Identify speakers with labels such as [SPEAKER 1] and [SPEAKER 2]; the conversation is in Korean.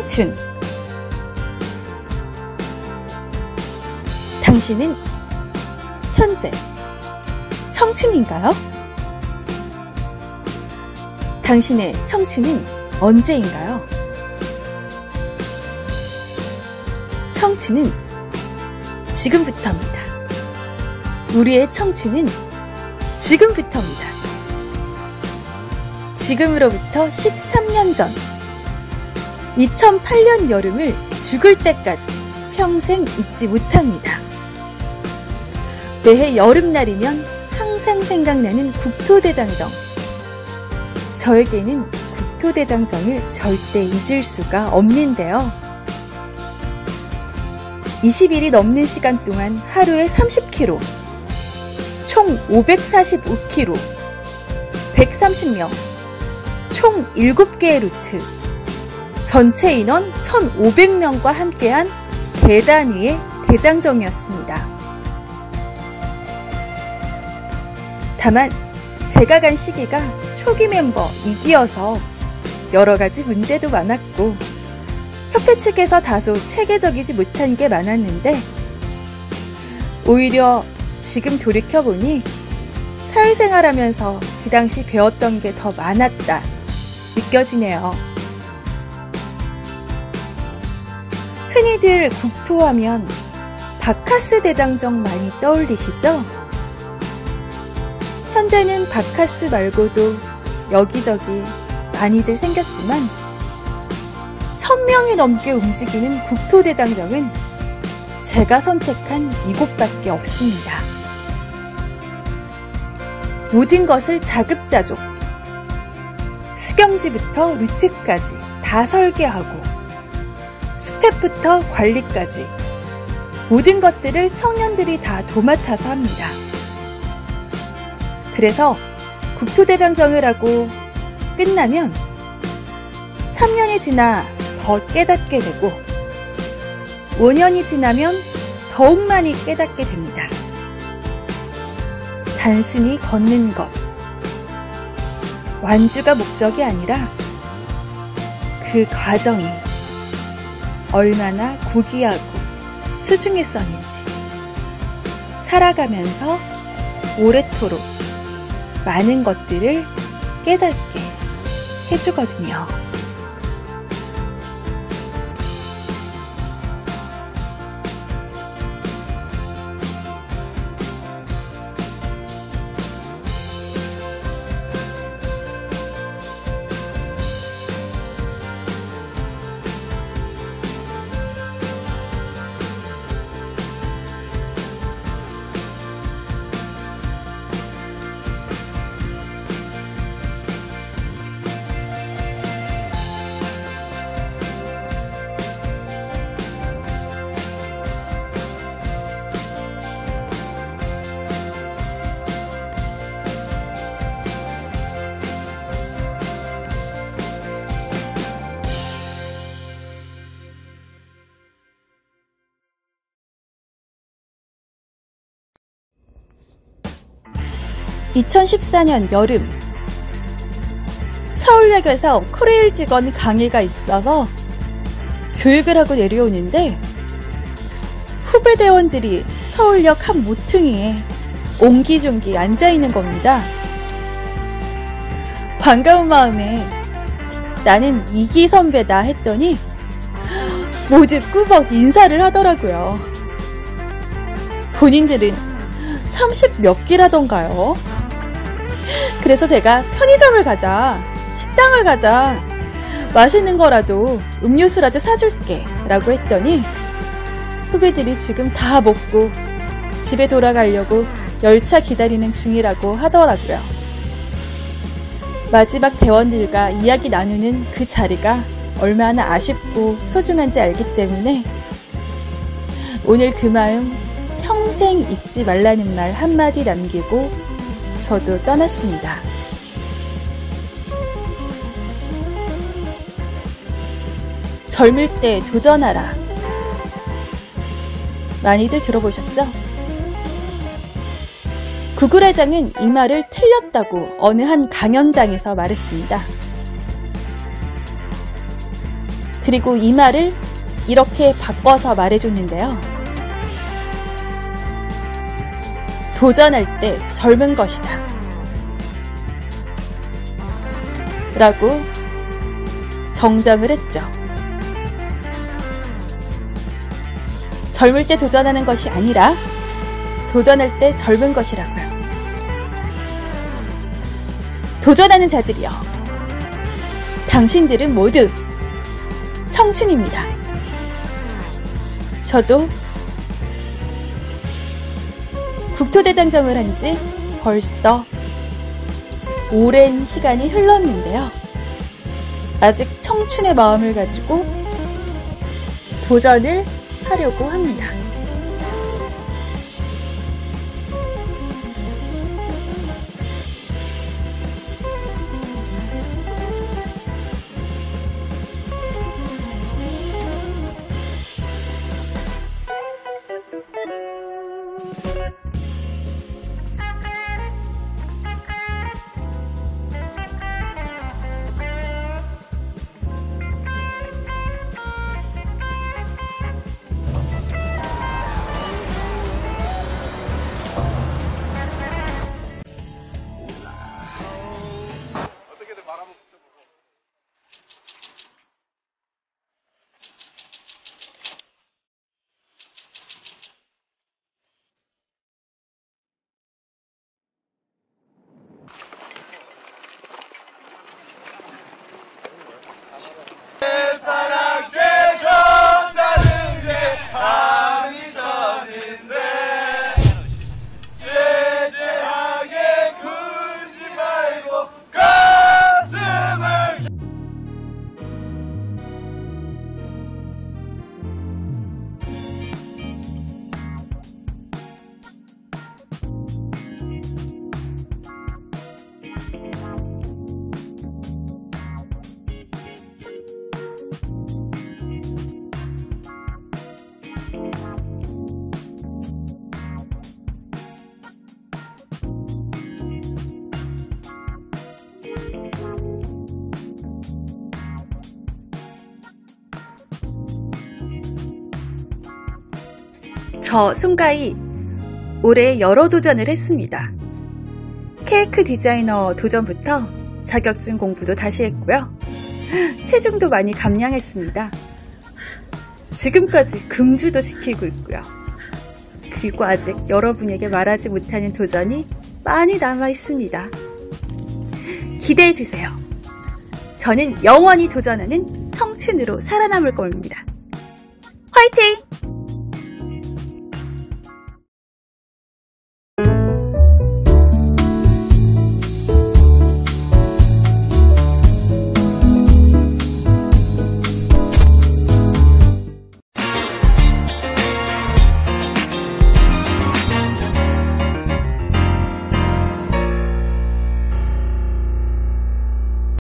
[SPEAKER 1] 청춘 당신은 현재 청춘인가요? 당신의 청춘은 언제인가요? 청춘은 지금부터입니다. 우리의 청춘은 지금부터입니다. 지금으로부터 13년 전 2008년 여름을 죽을 때까지 평생 잊지 못합니다. 매해 여름날이면 항상 생각나는 국토대장정. 저에게는 국토대장정을 절대 잊을 수가 없는데요. 20일이 넘는 시간 동안 하루에 30km, 총 545km, 130명, 총 7개의 루트, 전체 인원 1,500명과 함께한 대단위의 대장정이었습니다. 다만 제가 간 시기가 초기 멤버 2기여서 여러 가지 문제도 많았고 협회 측에서 다소 체계적이지 못한 게 많았는데 오히려 지금 돌이켜보니 사회생활하면서 그 당시 배웠던 게 더 많았다 느껴지네요. 흔히들 국토하면 바카스 대장정 많이 떠올리시죠? 현재는 바카스 말고도 여기저기 많이들 생겼지만 천명이 넘게 움직이는 국토대장정은 제가 선택한 이곳밖에 없습니다. 모든 것을 자급자족, 수경지부터 루트까지 다 설계하고 스텝부터 관리까지 모든 것들을 청년들이 다 도맡아서 합니다. 그래서 국토대장정을 하고 끝나면 3년이 지나 더 깨닫게 되고 5년이 지나면 더욱 많이 깨닫게 됩니다. 단순히 걷는 것. 완주가 목적이 아니라 그 과정이 얼마나 고귀하고 소중했었는지 살아가면서 오래도록 많은 것들을 깨닫게 해주거든요. 2014년 여름 서울역에서 코레일 직원 강의가 있어서 교육을 하고 내려오는데 후배 대원들이 서울역 한 모퉁이에 옹기종기 앉아있는 겁니다. 반가운 마음에 나는 이기 선배다 했더니 모두 꾸벅 인사를 하더라고요. 본인들은 30 몇 기라던가요? 그래서 제가 편의점을 가자, 식당을 가자, 맛있는 거라도 음료수라도 사줄게 라고 했더니 후배들이 지금 다 먹고 집에 돌아가려고 열차 기다리는 중이라고 하더라고요. 마지막 대원들과 이야기 나누는 그 자리가 얼마나 아쉽고 소중한지 알기 때문에 오늘 그 마음 평생 잊지 말라는 말 한마디 남기고 저도 떠났습니다. 젊을 때 도전하라. 많이들 들어보셨죠? 구글 회장은 이 말을 틀렸다고 어느 한 강연장에서 말했습니다. 그리고 이 말을 이렇게 바꿔서 말해줬는데요. 도전할 때 젊은 것이다. 라고 정정을 했죠. 젊을 때 도전하는 것이 아니라 도전할 때 젊은 것이라고요. 도전하는 자들이여. 당신들은 모두 청춘입니다. 저도 국토대장정을 한 지 벌써 오랜 시간이 흘렀는데요. 아직 청춘의 마음을 가지고 도전을 하려고 합니다. 저 송가희 올해 여러 도전을 했습니다. 케이크 디자이너 도전부터 자격증 공부도 다시 했고요. 체중도 많이 감량했습니다. 지금까지 금주도 지키고 있고요. 그리고 아직 여러분에게 말하지 못하는 도전이 많이 남아 있습니다. 기대해 주세요. 저는 영원히 도전하는 청춘으로 살아남을 겁니다. 화이팅!